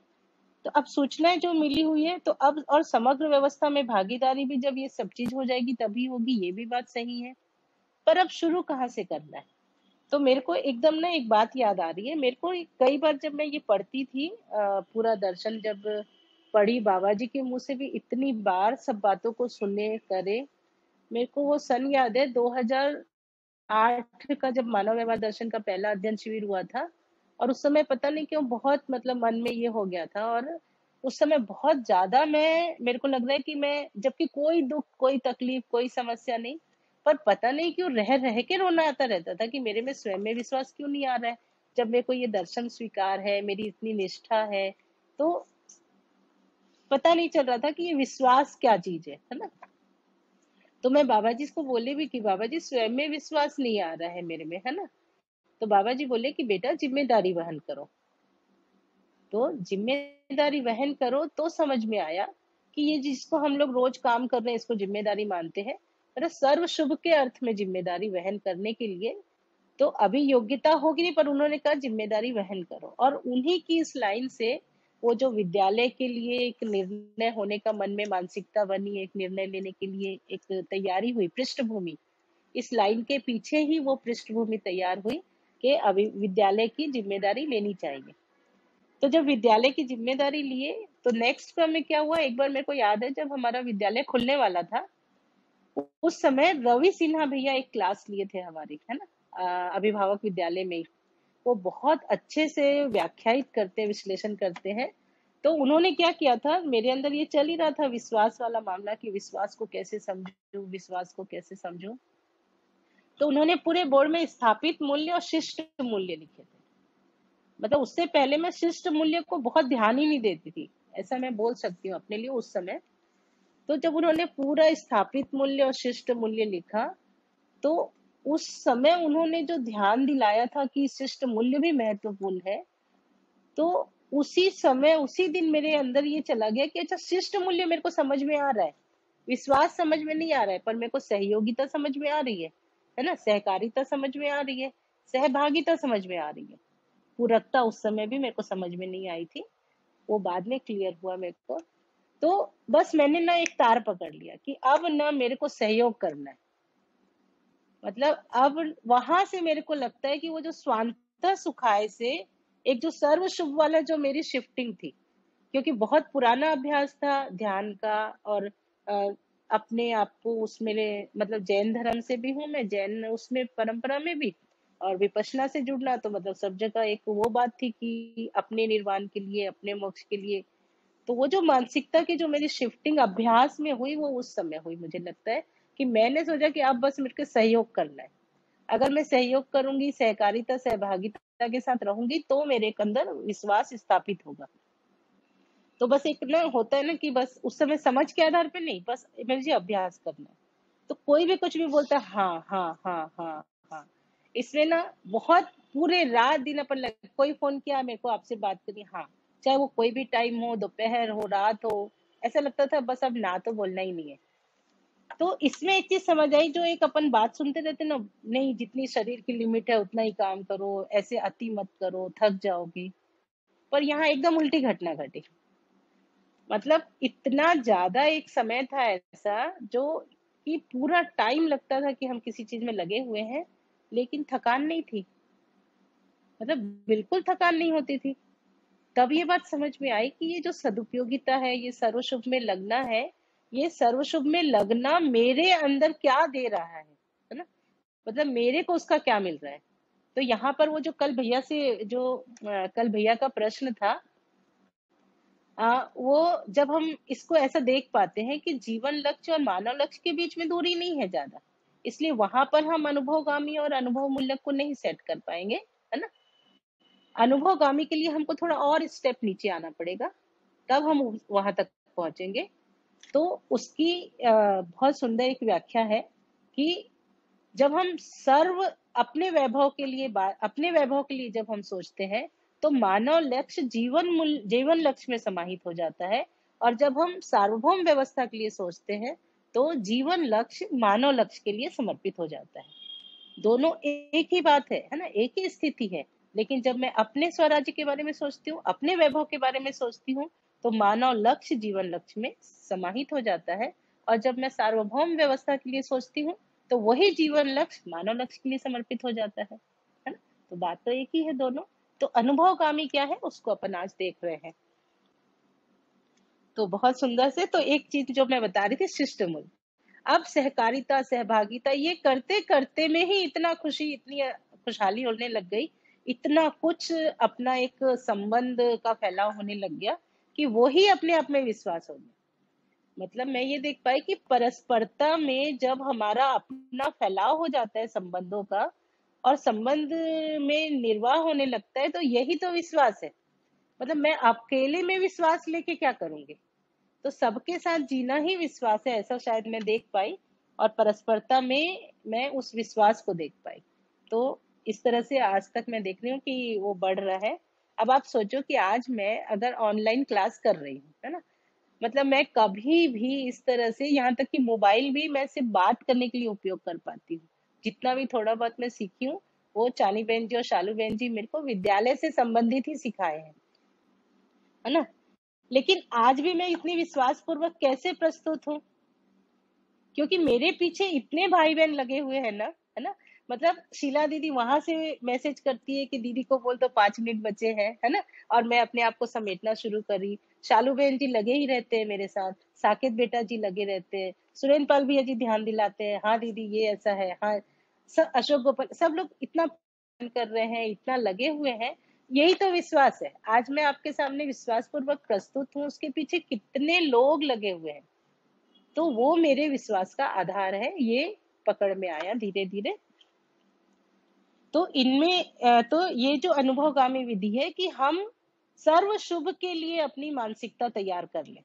तो अब सूचनाएँ जो मिली हुई है तो अब और समग्र व्यवस्था में भागीदारी भी जब ये सब चीज़ हो जाएगी, तभी होगी, ये भी बात सही है। पर अब शुरू कहाँ से करना है? तो मेरे को एकदम ना एक बात याद आ रही है। मेरे को कई बार जब मैं ये पढ़ती थी पूरा दर्शन जब पढ़ी बाबा जी के मुँह से भी इतनी बार सब बातों को सुने, करे, मेरे को वो सन याद है 2008 का जब मानव व्यवहार दर्शन का पहला अध्ययन शिविर हुआ था और उस समय पता नहीं क्यों बहुत मतलब मन में ये हो गया था और उस समय बहुत ज़्यादा मैं, मेरे को लग रहा है कि मैं, जबकि कोई दुख, कोई तकलीफ़, कोई समस्या नहीं पर पता नहीं क्यों रह रह के रोना आता रहता था कि मेरे में स्वयं में विश्वास क्यों नहीं आ रहा है? जब मेरे को ये दर्शन स्वीकार है, मेरी इतनी निष्ठा है तो पता नहीं चल रहा था कि ये विश्वास क्या चीज़ है है ना? तो मैं बाबा जी को बोले भी कि बाबा जी स्वयं में विश्वास नहीं आ रहा है मेरे में, है ना? तो बाबा जी बोले कि बेटा ज़िम्मेदारी वहन करो। तो ज़िम्मेदारी वहन करो तो समझ में आया कि ये जिसको हम लोग रोज काम कर रहे हैं, इसको ज़िम्मेदारी मानते हैं मतलब सर्व शुभ के अर्थ में ज़िम्मेदारी वहन करने के लिए तो अभी योग्यता होगी नहीं, पर उन्होंने कहा ज़िम्मेदारी वहन करो। और उन्हीं की इस लाइन से वो जो विद्यालय के लिए एक निर्णय होने का मन में मानसिकता बनी, एक निर्णय लेने के लिए एक तैयारी हुई, पृष्ठभूमि, इस लाइन के पीछे ही वो पृष्ठभूमि तैयार हुई कि अभी विद्यालय की ज़िम्मेदारी लेनी चाहिए। तो जब विद्यालय की ज़िम्मेदारी लिए तो नेक्स्ट क्रम में क्या हुआ? एक बार मेरे को याद है, जब हमारा विद्यालय खुलने वाला था उस समय रवि सिन्हा भैया एक क्लास लिए थे हमारे, है ना? अभिभावक विद्यालय में वो बहुत अच्छे से व्याख्यायित करते हैं, विश्लेषण करते हैं। तो उन्होंने क्या किया था? मेरे अंदर ये चल ही रहा था विश्वास वाला मामला कि विश्वास को कैसे समझू, विश्वास को कैसे समझू। तो उन्होंने पूरे बोर्ड में स्थापित मूल्य और शिष्ट मूल्य लिखे थे। मतलब उससे पहले मैं शिष्ट मूल्य को बहुत ध्यान ही नहीं देती थी। ऐसा मैं बोल सकती हूँ अपने लिए उस समय। तो जब उन्होंने पूरा स्थापित मूल्य और शिष्ट मूल्य लिखा तो उस समय उन्होंने जो ध्यान दिलाया था कि शिष्ट मूल्य भी महत्वपूर्ण है तो उसी समय, उसी दिन मेरे अंदर ये चला गया कि अच्छा शिष्ट मूल्य मेरे को समझ में आ रहा है। विश्वास समझ में नहीं आ रहा है, पर मेरे को सहयोगिता समझ में आ रही है है ना? सहकारिता समझ में आ रही है, सहभागिता समझ में आ रही है। पूरकता उस समय भी मेरे को समझ में नहीं आई थी। वो बाद में क्लियर हुआ मेरे को। तो बस मैंने ना एक तार पकड़ लिया कि अब ना मेरे को सहयोग करना है। मतलब अब वहाँ से मेरे को लगता है कि वो जो स्वांत सुखाए से एक जो सर्व शुभ वाला जो मेरी शिफ्टिंग थी क्योंकि बहुत पुराना अभ्यास था ध्यान का और आ, अपने आप को उसमें मतलब जैन धर्म से भी हूँ मैं जैन उसमें परंपरा में भी और विपसना से जुड़ना तो मतलब सब जगह एक वो बात थी कि अपने निर्वाण के लिए अपने मोक्ष के लिए तो वो जो मानसिकता की जो मेरी शिफ्टिंग अभ्यास में हुई, वो उस समय हुई। मुझे लगता है कि मैंने सोचा कि अब बस मेरे को सहयोग करना है। अगर मैं सहयोग करूँगी, सहकारिता, सहभागिता के साथ रहूँगी तो मेरे अंदर विश्वास स्थापित होगा। तो बस एक ना होता है ना कि बस उस समय समझ के आधार पे नहीं, बस मुझे अभ्यास करना है। तो कोई भी कुछ भी बोलता है हाँ हाँ हाँ हाँ हाँ। इसमें ना बहुत पूरे रात दिन अपन लग, कोई फ़ोन किया, मेरे को आपसे बात करी हाँ। चाहे वो कोई भी टाइम हो, दोपहर हो, रात हो, ऐसा लगता था बस अब ना तो बोलना ही नहीं है। तो इसमें एक चीज़ समझ आई जो एक अपन बात सुनते रहते ना, नहीं, जितनी शरीर की लिमिट है उतना ही काम करो, ऐसे अति मत करो, थक जाओगी। पर यहाँ एकदम उल्टी घटना घटी। मतलब इतना ज़्यादा एक समय था ऐसा जो कि पूरा टाइम लगता था कि हम किसी चीज़ में लगे हुए हैं, लेकिन थकान नहीं थी। मतलब बिल्कुल थकान नहीं होती थी। तब ये बात समझ में आई कि ये जो सदुपयोगिता है ये सर्वशुभ में लगना है ये सर्वशुभ में लगना मेरे अंदर क्या दे रहा है है ना? मतलब मेरे को उसका क्या मिल रहा है? तो यहाँ पर वो जो कल भैया से जो कल भैया का प्रश्न था आ, वो जब हम इसको ऐसा देख पाते हैं कि जीवन लक्ष्य और मानव लक्ष्य के बीच में दूरी नहीं है ज़्यादा इसलिए वहाँ पर हम अनुभवगामी और अनुभव मूल्य को नहीं सेट कर पाएँगे है ना? अनुभवगामी के लिए हमको थोड़ा और स्टेप नीचे आना पड़ेगा, तब हम वहाँ तक पहुँचेंगे। तो उसकी बहुत सुंदर एक व्याख्या है कि जब हम सर्व अपने वैभव के लिए अपने वैभव के लिए जब हम सोचते हैं तो मानव लक्ष्य जीवन मूल, जीवन लक्ष्य में समाहित हो जाता है। और जब हम सार्वभौम व्यवस्था के लिए सोचते हैं तो जीवन लक्ष्य मानव लक्ष्य के लिए समर्पित हो जाता है। दोनों एक ही बात है है ना? एक ही स्थिति है। लेकिन जब मैं अपने स्वराज्य के बारे में सोचती हूँ, अपने वैभव के बारे में सोचती हूँ तो मानव लक्ष्य जीवन लक्ष्य में समाहित हो जाता है। और जब मैं सार्वभौम व्यवस्था के लिए सोचती हूँ तो वही जीवन लक्ष्य मानव लक्ष्य के लिए समर्पित हो जाता है। है ना? तो बात तो एक ही है दोनों। तो अनुभवगामी क्या है, उसको अपन आज देख रहे हैं। तो बहुत सुंदर से तो एक चीज़ जो मैं बता रही थी, शिष्टमूल। अब सहकारिता, सहभागिता, ये करते करते में ही इतना खुशी, इतनी खुशहाली होने लग गई इतना कुछ अपना एक संबंध का फैलाव होने लग गया कि वो ही अपने आप में विश्वास हो गया। मतलब मैं ये देख पाई कि परस्परता में जब हमारा अपना फैलाव हो जाता है संबंधों का और संबंध में निर्वाह होने लगता है तो यही तो विश्वास है। मतलब मैं अकेले में विश्वास लेके क्या करूँगी? तो सबके साथ जीना ही विश्वास है, ऐसा शायद मैं देख पाई और परस्परता में मैं उस विश्वास को देख पाई। तो इस तरह से आज तक मैं देख रही हूँ कि वो बढ़ रहा है। अब आप सोचो कि आज मैं अगर ऑनलाइन क्लास कर रही हूँ, है ना? मतलब मैं कभी भी इस तरह से, यहाँ तक कि मोबाइल भी मैं सिर्फ़ बात करने के लिए उपयोग कर पाती हूँ। जितना भी थोड़ा बहुत मैं सीखी हूँ, वो चानी बहन जी और शालू बहन जी मेरे को विद्यालय से संबंधित ही सिखाए हैं, है ना? लेकिन आज भी मैं इतनी विश्वास पूर्वक कैसे प्रस्तुत हूँ? क्योंकि मेरे पीछे इतने भाई बहन लगे हुए हैं ना मतलब शीला दीदी वहाँ से मैसेज करती है कि दीदी को बोल तो पाँच मिनट बचे हैं, है ना? और मैं अपने आप को समेटना शुरू करी। शालू बहन जी लगे ही रहते हैं मेरे साथ। साकेत बेटा जी लगे रहते हैं। सुरेंद्र पाल भैया जी ध्यान दिलाते हैं हाँ दीदी, ये ऐसा है हाँ। सब अशोक गोपाल, सब लोग इतना कर रहे हैं, इतना लगे हुए हैं, यही तो विश्वास है। आज मैं आपके सामने विश्वास पूर्वक प्रस्तुत हूँ, उसके पीछे कितने लोग लगे हुए हैं। तो वो मेरे विश्वास का आधार है, ये पकड़ में आया धीरे धीरे तो इनमें तो ये जो अनुभवगामी विधि है कि हम सर्व शुभ के लिए अपनी मानसिकता तैयार कर लें।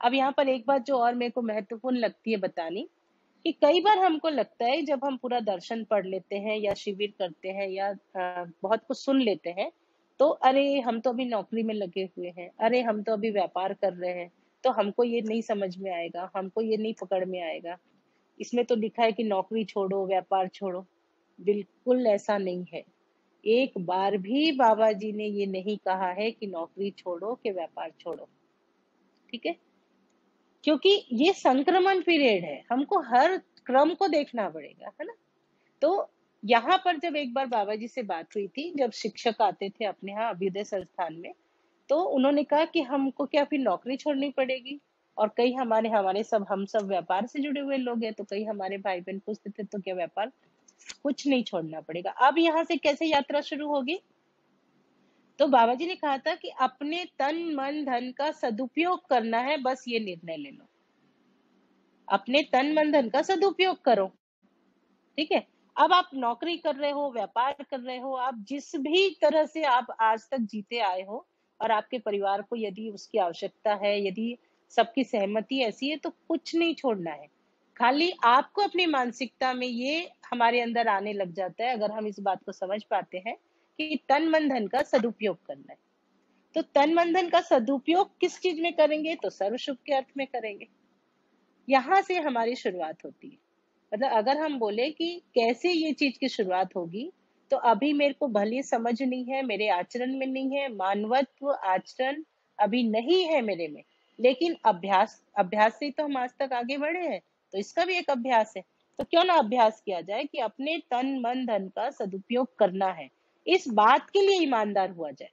अब यहाँ पर एक बात जो और मेरे को महत्वपूर्ण लगती है बतानी कि कई बार हमको लगता है जब हम पूरा दर्शन पढ़ लेते हैं या शिविर करते हैं या बहुत कुछ सुन लेते हैं तो अरे हम तो अभी नौकरी में लगे हुए हैं, अरे हम तो अभी व्यापार कर रहे हैं तो हमको ये नहीं समझ में आएगा, हमको ये नहीं पकड़ में आएगा। इसमें तो लिखा है कि नौकरी छोड़ो, व्यापार छोड़ो। बिल्कुल ऐसा नहीं है। एक बार भी बाबा जी ने ये नहीं कहा है कि नौकरी छोड़ो कि व्यापार छोड़ो। ठीक है? क्योंकि ये संक्रमण पीरियड है। हमको हर क्रम को देखना पड़ेगा, है ना? तो यहाँ पर जब एक बार बाबा जी से बात हुई थी, जब शिक्षक आते थे अपने यहाँ अभ्युदय संस्थान में तो उन्होंने कहा कि हमको क्या फिर नौकरी छोड़नी पड़ेगी? और कई हमारे हमारे सब, हम सब व्यापार से जुड़े हुए लोग हैं तो कई हमारे भाई बहन पूछते थे तो क्या व्यापार कुछ नहीं छोड़ना पड़ेगा। अब यहाँ से कैसे यात्रा शुरू होगी? तो बाबा जी ने कहा था कि अपने तन, मन, धन का सदुपयोग करना है, बस ये निर्णय ले लो। अपने तन, मन, धन का सदुपयोग करो। ठीक है? अब आप नौकरी कर रहे हो, व्यापार कर रहे हो, आप जिस भी तरह से आप आज तक जीते आए हो और आपके परिवार को यदि उसकी आवश्यकता है, यदि सबकी सहमति ऐसी है तो कुछ नहीं छोड़ना है। खाली आपको अपनी मानसिकता में ये हमारे अंदर आने लग जाता है, अगर हम इस बात को समझ पाते हैं कि तन मन धन का सदुपयोग करना है। तो तन मन धन का सदुपयोग किस चीज़ में करेंगे? तो सर्वशुभ के अर्थ में करेंगे। यहाँ से हमारी शुरुआत होती है। मतलब अगर हम बोले कि कैसे ये चीज़ की शुरुआत होगी तो अभी मेरे को भली समझ नहीं है, मेरे आचरण में नहीं है, मानवत्व, आचरण अभी नहीं है मेरे में। लेकिन अभ्यास अभ्यास से तो हम आज तक आगे बढ़े हैं। तो इसका भी एक अभ्यास है। तो क्यों ना अभ्यास किया जाए कि अपने तन, मन, धन का सदुपयोग करना है। इस बात के लिए ईमानदार हुआ जाए।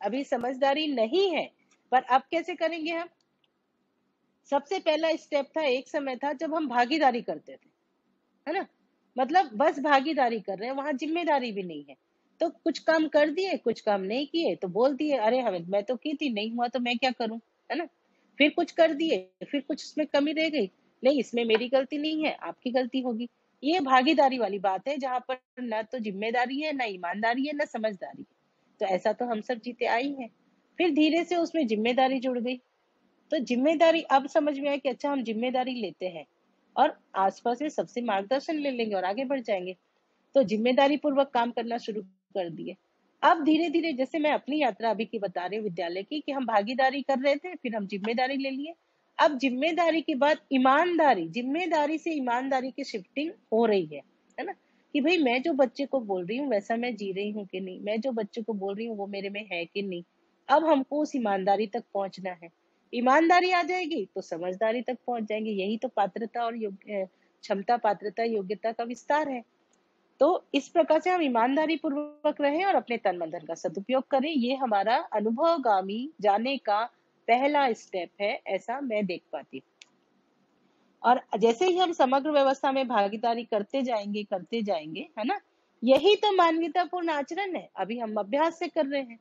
अभी समझदारी नहीं है, पर अब कैसे करेंगे हम? सबसे पहला स्टेप था, एक समय था जब हम भागीदारी करते थे, है ना? मतलब बस भागीदारी कर रहे हैं, वहाँ ज़िम्मेदारी भी नहीं है। तो कुछ काम कर दिए, कुछ काम नहीं किए तो बोल दिए, अरे हमें, मैं तो की थी, नहीं हुआ तो मैं क्या करूँ? है ना? फिर कुछ कर दिए, फिर कुछ उसमें कमी रह गई। नहीं, इसमें मेरी गलती नहीं है, आपकी गलती होगी। ये भागीदारी वाली बात है, जहाँ पर न तो ज़िम्मेदारी है, न ईमानदारी है, न समझदारी है। तो ऐसा तो हम सब जीते आई हैं। फिर धीरे से उसमें ज़िम्मेदारी जुड़ गई। तो ज़िम्मेदारी अब समझ में आया कि अच्छा हम ज़िम्मेदारी लेते हैं और आसपास में सबसे मार्गदर्शन ले लेंगे और आगे बढ़ जाएँगे। तो ज़िम्मेदारी पूर्वक काम करना शुरू कर दिए। अब धीरे धीरे जैसे मैं अपनी यात्रा अभी की बता रही हूँ विद्यालय की, कि हम भागीदारी कर रहे थे, फिर हम ज़िम्मेदारी ले लिए। अब ज़िम्मेदारी के बाद ईमानदारी, ज़िम्मेदारी से ईमानदारी की शिफ्टिंग हो रही है है ना? कि भाई मैं जो बच्चे को बोल रही हूँ, वैसा मैं जी रही हूँ कि नहीं? मैं जो बच्चे को बोल रही हूँ, वो मेरे में है कि नहीं? अब हमको उस ईमानदारी तक पहुँचना है। ईमानदारी आ जाएगी तो समझदारी तक पहुँच जाएँगे। यही तो पात्रता और योग्य क्षमता, पात्रता, योग्यता का विस्तार है। तो इस प्रकार से हम ईमानदारी पूर्वक रहें और अपने तन मन धन का सदुपयोग करें। ये हमारा अनुभवगामी जाने का पहला स्टेप है, ऐसा मैं देख पाती हूँ। और जैसे ही हम समग्र व्यवस्था में भागीदारी करते जाएँगे करते जाएँगे, है ना? यही तो मानवीयतापूर्ण आचरण है। अभी हम अभ्यास से कर रहे हैं।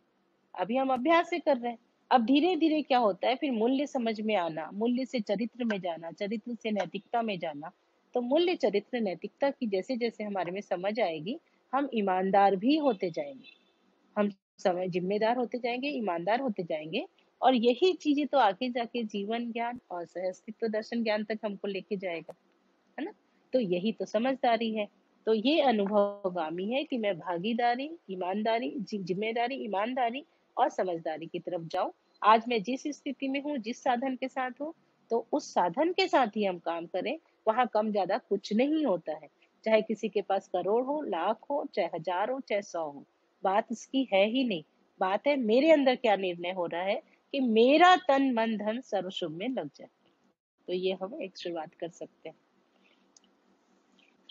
अभी हम अभ्यास से कर रहे हैं। अब धीरे धीरे क्या होता है? फिर मूल्य समझ में आना, मूल्य से चरित्र में जाना, चरित्र से नैतिकता में जाना। तो मूल्य, चरित्र, नैतिकता की जैसे जैसे हमारे में समझ आएगी, हम ईमानदार भी होते जाएँगे। हम समय जिम्मेदार होते जाएँगे, ईमानदार होते जाएँगे। और यही चीज़ें तो आगे जाके जीवन ज्ञान और सहअस्तित्व दर्शन ज्ञान तक हमको लेके जाएगा, है ना? तो यही तो समझदारी है। तो ये अनुभवगामी है कि मैं भागीदारी, ईमानदारी ज़िम्मेदारी, ईमानदारी और समझदारी की तरफ़ जाऊँ। आज मैं जिस स्थिति में हूँ, जिस साधन के साथ हूँ तो उस साधन के साथ ही हम काम करें, वहाँ कम ज़्यादा कुछ नहीं होता है। चाहे किसी के पास करोड़ हो, लाख हो, चाहे हज़ार हो, चाहे सौ हो, बात इसकी है ही नहीं। बात है मेरे अंदर क्या निर्णय हो रहा है कि मेरा तन मन धन सर्वशुभ में लग जाए। तो ये हम एक शुरुआत कर सकते हैं।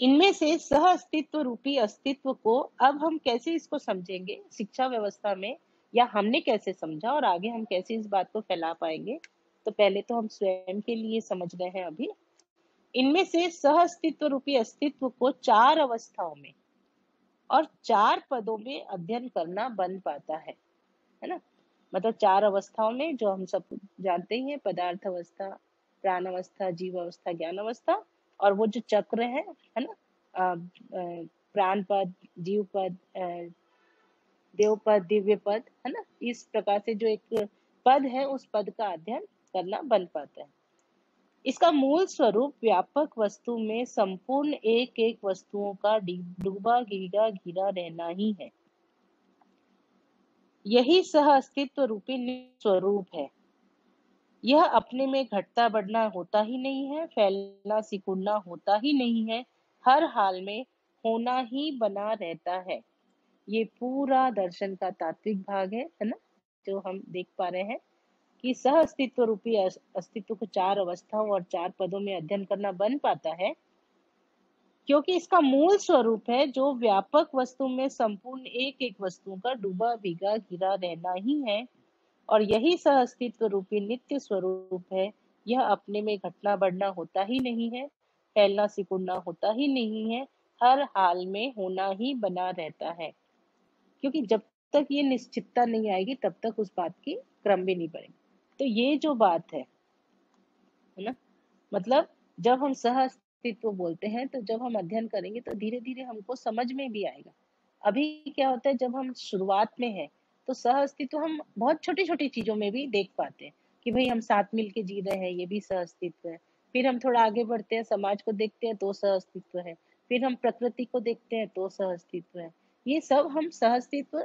इनमें से सह अस्तित्व रूपी अस्तित्व को अब हम कैसे इसको समझेंगे? शिक्षा व्यवस्था में या हमने कैसे समझा और आगे हम कैसे इस बात को फैला पाएँगे? तो पहले तो हम स्वयं के लिए समझ रहे हैं अभी। इनमें से सह अस्तित्व रूपी अस्तित्व को चार अवस्थाओं में और चार पदों में अध्ययन करना बन पाता है। है ना? मतलब चार अवस्थाओं में जो हम सब जानते हैं पदार्थ अवस्था, प्राण अवस्था, जीव अवस्था, ज्ञान अवस्था, और वो जो चक्र है है ना? प्राण पद जीव पद देव पद दिव्य पद है ना? इस प्रकार से जो एक पद है, उस पद का अध्ययन करना बन पाता है। इसका मूल स्वरूप व्यापक वस्तु में संपूर्ण एक एक वस्तुओं का डूबा गिरा घिरा रहना ही है। यही सह अस्तित्व रूपी स्वरूप है। यह अपने में घटता बढ़ना होता ही नहीं है, फैलना सिकुड़ना होता ही नहीं है, हर हाल में होना ही बना रहता है। ये पूरा दर्शन का तात्विक भाग है है ना? जो हम देख पा रहे हैं कि सह अस्तित्व रूपी अस्तित्व को चार अवस्थाओं और चार पदों में अध्ययन करना बन पाता है। क्योंकि इसका मूल स्वरूप है, जो व्यापक वस्तु में संपूर्ण एक एक वस्तु का डूबा, भीगा घिरा रहना ही है। और यही सह अस्तित्व रूपी नित्य स्वरूप है। यह अपने में घटना बढ़ना होता ही नहीं है, फैलना सिकुड़ना होता ही नहीं है, हर हाल में होना ही बना रहता है। क्योंकि जब तक ये निश्चितता नहीं आएगी, तब तक उस बात की क्रम भी नहीं पड़ेगी तो ये जो बात है है ना? मतलब जब हम सह अस्तित्व बोलते हैं तो जब हम अध्ययन करेंगे तो धीरे धीरे हमको समझ में भी आएगा। अभी क्या होता है, जब हम शुरुआत में है तो सह अस्तित्व हम बहुत छोटी छोटी चीज़ों में भी देख पाते हैं कि भाई हम साथ मिल के जी रहे हैं, ये भी सह अस्तित्व है। फिर हम थोड़ा आगे बढ़ते हैं, समाज को देखते हैं तो सह अस्तित्व है। फिर हम प्रकृति को देखते हैं तो सह अस्तित्व है। ये सब हम सहअस्तित्व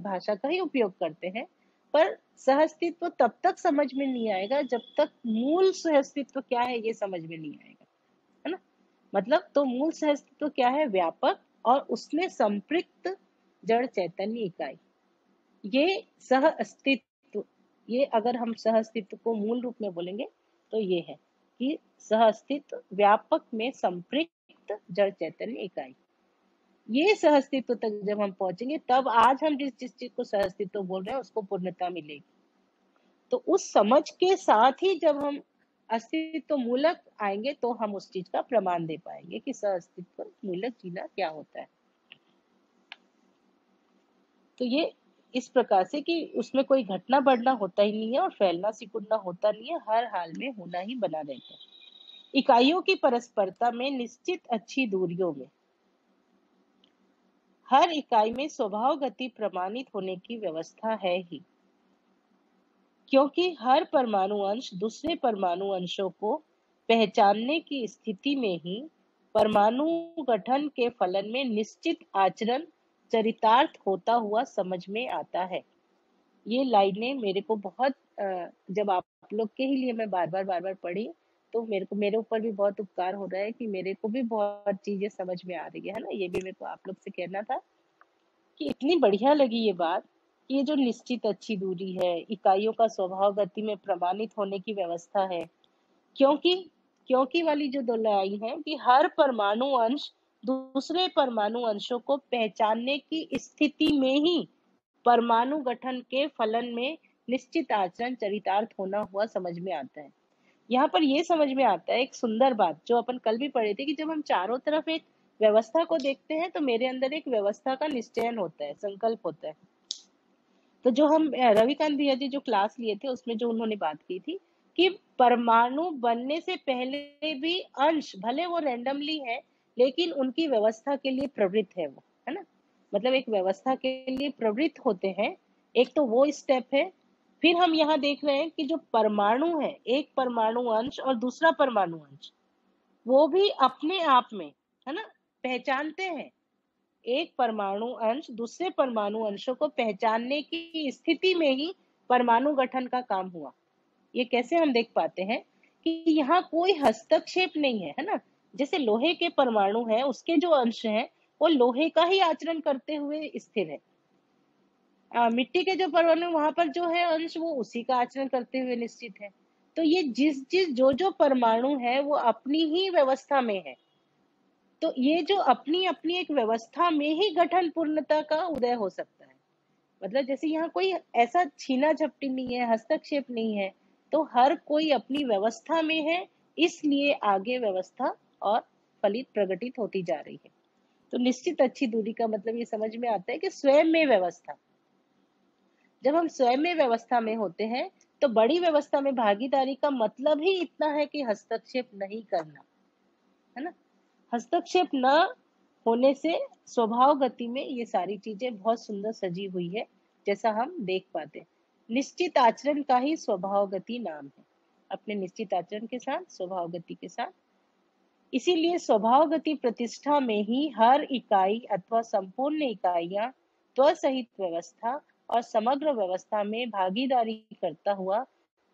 भाषा का ही उपयोग करते हैं, पर सहअस्तित्व तब तक समझ में नहीं आएगा जब तक मूल सहअस्तित्व क्या है, ये समझ में नहीं आएगा। मतलब तो मूल सहअस्तित्व क्या है? व्यापक और उसमें संपृक्त जड़ चैतन्य इकाई। ये सह अस्तित्व, ये अगर हम सह अस्तित्व को मूल रूप में बोलेंगे तो ये है कि सह अस्तित्व व्यापक में संपृक्त जड़ चैतन्य इकाई। ये सहअस्तित्व तक जब हम पहुँचेंगे, तब आज हम जिस जिस चीज़ को सहअस्तित्व बोल रहे हैं, उसको पूर्णता मिलेगी। तो उस समझ के साथ ही जब हम अस्तित्व मूलक आएँगे तो हम उस चीज़ का प्रमाण दे पाएँगे कि सहअस्तित्व मूलक जीना क्या होता है। तो ये इस प्रकार से कि उसमें कोई घटना बढ़ना होता ही नहीं है और फैलना सिकुड़ना होता नहीं है, हर हाल में होना ही बना रहता है। इकाइयों की परस्परता में निश्चित अच्छी दूरियों में। हर इकाई में स्वभाव गति प्रमाणित होने की व्यवस्था है ही। क्योंकि हर परमाणु अंश दूसरे परमाणु अंशों को पहचानने की स्थिति में ही परमाणु गठन के फलन में निश्चित आचरण चरितार्थ होता हुआ समझ में आता है। ये लाइनें मेरे को बहुत जब आप लोग के ही लिए मैं बार बार बार बार पढ़ी तो मेरे को, मेरे ऊपर भी बहुत उपकार हो रहा है कि मेरे को भी बहुत चीज़ें समझ में आ रही है ना? ये भी मेरे को आप लोग से कहना था कि इतनी बढ़िया लगी ये बात। ये जो निश्चित अच्छी दूरी है, इकाइयों का स्वभाव गति में प्रमाणित होने की व्यवस्था है। क्योंकि क्योंकि वाली जो दो लाइन है कि हर परमाणु अंश दूसरे परमाणु अंशों को पहचानने की स्थिति में ही परमाणु गठन के फलन में निश्चित आचरण चरितार्थ होना हुआ समझ में आता है। यहाँ पर यह समझ में आता है, एक सुंदर बात जो अपन कल भी पढ़े थे कि जब हम चारों तरफ़ एक व्यवस्था को देखते हैं तो मेरे अंदर एक व्यवस्था का निश्चयन होता है, संकल्प होता है। तो जो हम रविकांत भैया जी जो क्लास लिए थे, उसमें जो उन्होंने बात की थी कि परमाणु बनने से पहले भी अंश, भले वो रैंडमली है, लेकिन उनकी व्यवस्था के लिए प्रवृत्त है वो, है ना? मतलब एक व्यवस्था के लिए प्रवृत्त होते हैं। एक तो वो स्टेप है। फिर हम यहाँ देख रहे हैं कि जो परमाणु है, एक परमाणु अंश और दूसरा परमाणु अंश, वो भी अपने आप में, है ना? पहचानते हैं। एक परमाणु अंश दूसरे परमाणु अंशों को पहचानने की स्थिति में ही परमाणु गठन का काम हुआ। ये कैसे हम देख पाते हैं कि यहाँ कोई हस्तक्षेप नहीं है है ना? जैसे लोहे के परमाणु है उसके जो अंश हैं वो लोहे का ही आचरण करते हुए स्थिर है। आ, मिट्टी के जो परमाणु वहाँ पर जो है अंश वो उसी का आचरण करते हुए निश्चित है। तो ये जिस जिस जो जो परमाणु है वो अपनी ही व्यवस्था में है। तो ये जो अपनी अपनी एक व्यवस्था में ही गठन पूर्णता का उदय हो सकता है। मतलब जैसे यहाँ कोई ऐसा छीना झपटी नहीं है, हस्तक्षेप नहीं है तो हर कोई अपनी व्यवस्था में है, इसलिए आगे व्यवस्था और फलित प्रगटित होती जा रही है। तो निश्चित अच्छी दूरी का मतलब ये समझ में आता है कि स्वयं में व्यवस्था। जब हम स्वयं में व्यवस्था में होते हैं तो बड़ी व्यवस्था में भागीदारी का मतलब ही इतना है कि हस्तक्षेप नहीं करना, है ना? हस्तक्षेप न होने से स्वभाव गति में ये सारी चीज़ें बहुत सुंदर सजी हुई है, जैसा हम देख पाते निश्चित आचरण का ही स्वभाव गति नाम है। अपने निश्चित आचरण के साथ, स्वभाव गति के साथ। इसीलिए स्वभाव गति प्रतिष्ठा में ही हर इकाई अथवा संपूर्ण इकाइयाँ त्वसहित व्यवस्था और समग्र व्यवस्था में भागीदारी करता हुआ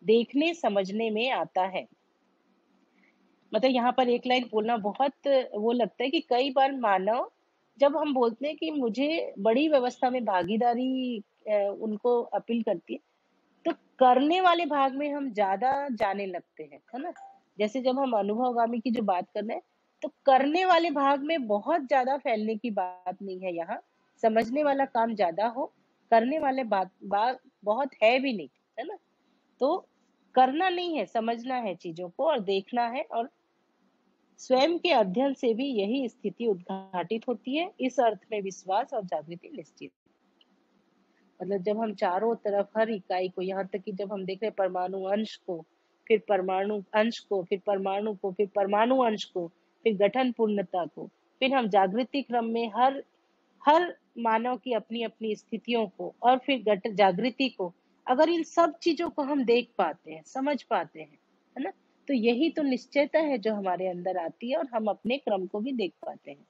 देखने, समझने में आता है। मतलब यहाँ पर एक लाइन बोलना बहुत, वो लगता है कि कई बार मानव, जब हम बोलते हैं कि मुझे बड़ी व्यवस्था में भागीदारी उनको अपील करती है तो करने वाले भाग में हम ज़्यादा जाने लगते हैं, है ना? जैसे जब हम अनुभवगामी की जो बात कर रहे हैं तो करने वाले भाग में बहुत ज़्यादा फैलने की बात नहीं है यहाँ। समझने वाला काम ज़्यादा हो, करने वाले बात बात बहुत है भी नहीं, है ना? तो करना नहीं है, समझना है चीज़ों को और देखना है और स्वयं के अध्ययन से भी यही स्थिति उद्घाटित होती है। इस अर्थ में विश्वास और जागृति निश्चित। मतलब जब हम चारों तरफ़ हर इकाई को, यहाँ तक कि जब हम देख रहे परमाणु अंश को, फिर परमाणु अंश को, फिर परमाणु को, फिर परमाणु अंश को, फिर गठन पूर्णता को, फिर हम जागृति क्रम में हर हर मानव की अपनी अपनी स्थितियों को और फिर जागृति को, अगर इन सब चीज़ों को हम देख पाते हैं, समझ पाते हैं, है ना? तो यही तो निश्चयता है जो हमारे अंदर आती है और हम अपने क्रम को भी देख पाते हैं।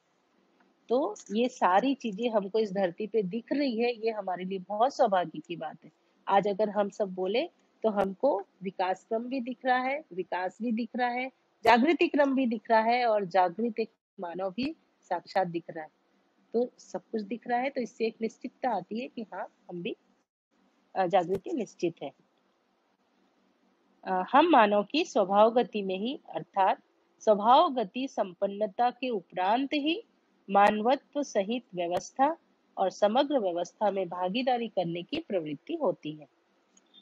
तो ये सारी चीज़ें हमको इस धरती पे दिख रही है, ये हमारे लिए बहुत सौभाग्य की बात है। आज अगर हम सब बोले तो हमको विकास क्रम भी दिख रहा है, विकास भी दिख रहा है, जागृति क्रम भी दिख रहा है और जागृत एक मानव भी साक्षात दिख रहा है। तो सब कुछ दिख रहा है तो इससे एक निश्चितता आती है कि हाँ हम भी जागृति निश्चित है। हम मानव की स्वभाव गति में ही, अर्थात स्वभाव गति संपन्नता के उपरांत ही मानवत्व सहित व्यवस्था और समग्र व्यवस्था में भागीदारी करने की प्रवृत्ति होती है।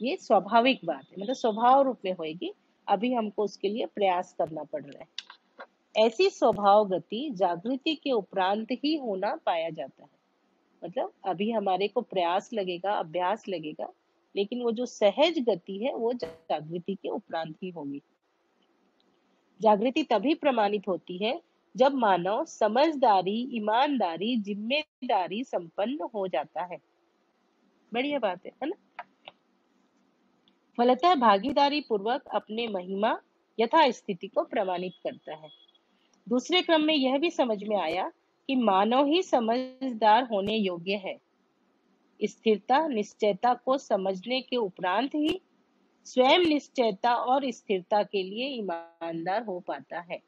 ये स्वाभाविक बात है मतलब स्वभाव रूप में होगी अभी हमको उसके लिए प्रयास करना पड़ रहा है। ऐसी स्वभाव गति जागृति के उपरांत ही होना पाया जाता है। मतलब अभी हमारे को प्रयास लगेगा, अभ्यास लगेगा लेकिन वो जो सहज गति है, वो जागृति के उपरांत ही होगी। जागृति तभी प्रमाणित होती है जब मानव समझदारी, ईमानदारी, ज़िम्मेदारी संपन्न हो जाता है। बढ़िया बात है है ना? फलतः भागीदारी पूर्वक अपने महिमा यथा स्थिति को प्रमाणित करता है। दूसरे क्रम में यह भी समझ में आया कि मानव ही समझदार होने योग्य है। स्थिरता, निश्चयता को समझने के उपरांत ही स्वयं निश्चयता और स्थिरता के लिए ईमानदार हो पाता है।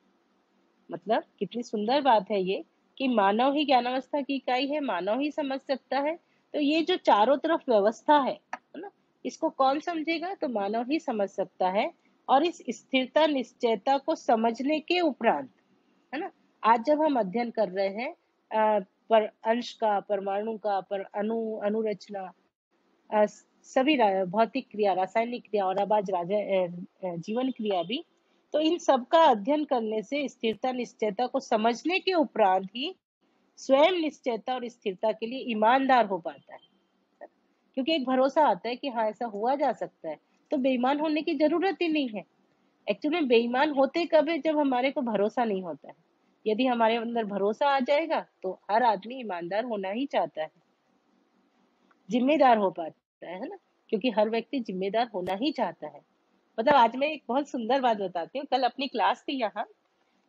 मतलब कितनी सुंदर बात है ये कि मानव ही ज्ञानावस्था की इकाई है, मानव ही समझ सकता है। तो ये जो चारों तरफ़ व्यवस्था है ना, इसको कौन समझेगा? तो मानव ही समझ सकता है और इस स्थिरता, निश्चयता को समझने के उपरांत, है ना, आज जब हम अध्ययन कर रहे हैं पर अंश का परमाणु का, पर अणु अनुरचना सभी भौतिक क्रिया, रासायनिक क्रिया और अब आज जीवन क्रिया भी। तो इन सब का अध्ययन करने से स्थिरता, निश्चयता को समझने के उपरांत ही स्वयं निश्चयता और स्थिरता के लिए ईमानदार हो पाता है। क्योंकि एक भरोसा आता है कि हाँ ऐसा हुआ जा सकता है। तो बेईमान होने की ज़रूरत ही नहीं है। एक्चुअली बेईमान होते कब है जब हमारे को भरोसा नहीं होता है। यदि हमारे अंदर भरोसा आ जाएगा तो हर आदमी ईमानदार होना ही चाहता है। जिम्मेदार हो पाता है ना? क्योंकि हर व्यक्ति जिम्मेदार होना ही चाहता है। मतलब आज मैं एक बहुत सुंदर बात बताती हूँ। कल अपनी क्लास थी यहाँ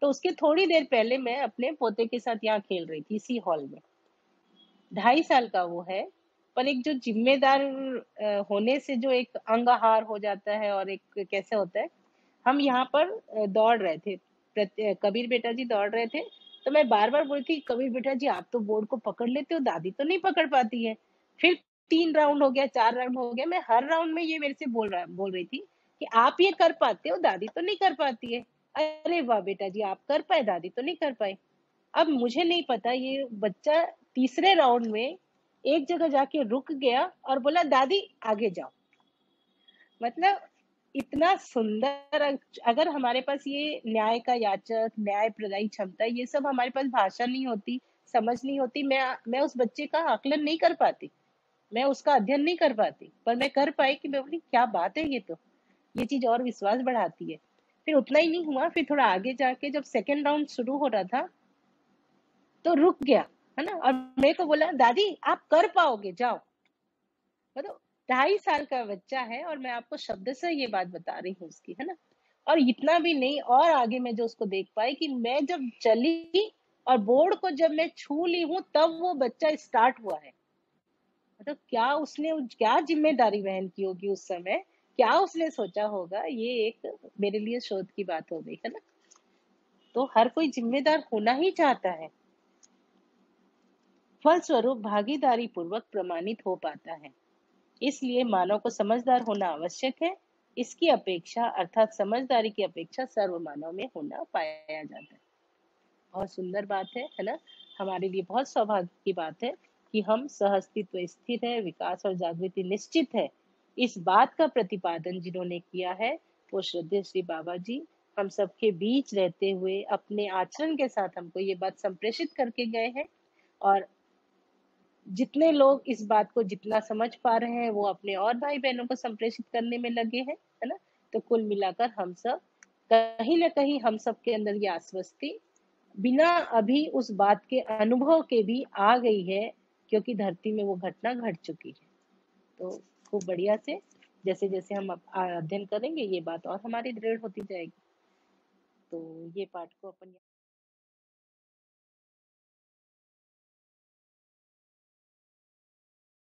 तो उसके थोड़ी देर पहले मैं अपने पोते के साथ यहाँ खेल रही थी, इसी हॉल में। ढाई साल का वो है, पर एक जो जिम्मेदार होने से जो एक अंगहार हो जाता है और एक कैसे होता है, हम यहाँ पर दौड़ रहे थे। कबीर बेटा जी दौड़ रहे थे तो मैं बार बार बोलती कबीर बेटा जी आप तो बोर्ड को पकड़ लेते हो, दादी तो नहीं पकड़ पाती है। फिर तीन राउंड हो गया, चार राउंड हो गया, मैं हर राउंड में ये मेरे से बोल रहा, बोल रही थी कि आप ये कर पाते हो, दादी तो नहीं कर पाती है। अरे वाह बेटा जी आप कर पाए, दादी तो नहीं कर पाए। अब मुझे नहीं पता, ये बच्चा तीसरे राउंड में एक जगह जाके रुक गया और बोला, दादी, आगे जाओ। मतलब इतना सुंदर अगर हमारे पास ये न्याय का याचक, न्याय प्रदायी क्षमता, ये सब हमारे पास भाषा नहीं होती, समझ नहीं होती, मैं मैं उस बच्चे का आकलन नहीं कर पाती, मैं उसका अध्ययन नहीं कर पाती, पर मैं कर पाई कि मैं बोली, क्या बात है ये तो ये चीज़ और विश्वास बढ़ाती है। फिर उतना ही नहीं हुआ, फिर थोड़ा आगे जाके जब सेकेंड राउंड शुरू हो रहा था तो रुक गया, है ना? और मेरे को बोला, दादी, आप कर पाओगे, जाओ। मतलब ढाई साल का बच्चा है और मैं आपको शब्द से ये बात बता रही हूँ उसकी, है ना? और इतना भी नहीं, और आगे मैं जो उसको देख पाई कि मैं जब चली और बोर्ड को जब मैं छू ली हूँ, तब वो बच्चा स्टार्ट हुआ है। मतलब तो क्या उसने, क्या ज़िम्मेदारी वहन की होगी उस समय? क्या उसने सोचा होगा? ये एक मेरे लिए शोध की बात हो गई, है ना? तो हर कोई जिम्मेदार होना ही चाहता है। फलस्वरूप भागीदारी पूर्वक प्रमाणित हो पाता है। इसलिए मानव को समझदार होना आवश्यक है। इसकी अपेक्षा, अर्थात समझदारी की अपेक्षा सर्व मानव में होना पाया जाता है। बहुत सुंदर बात है है ना? हमारे लिए बहुत सौभाग्य की बात है कि हम सहअस्तित्व स्थिर है, विकास और जागृति निश्चित है। इस बात का प्रतिपादन जिन्होंने किया है, वो श्रद्धे श्री बाबा जी, हम सबके बीच रहते हुए अपने आचरण के साथ हमको ये बात संप्रेषित करके गए हैं। और जितने लोग इस बात को जितना समझ पा रहे हैं, वो अपने और भाई बहनों को संप्रेषित करने में लगे हैं, है ना? तो कुल मिलाकर हम सब, कहीं ना कहीं हम सब के अंदर ये आश्वस्ति बिना अभी उस बात के, अनुभव के भी आ गई है, क्योंकि धरती में वो घटना घट चुकी है। तो खूब बढ़िया से जैसे जैसे हम अध्ययन करेंगे, ये बात और हमारी दृढ़ होती जाएगी। तो ये पाठ को अपन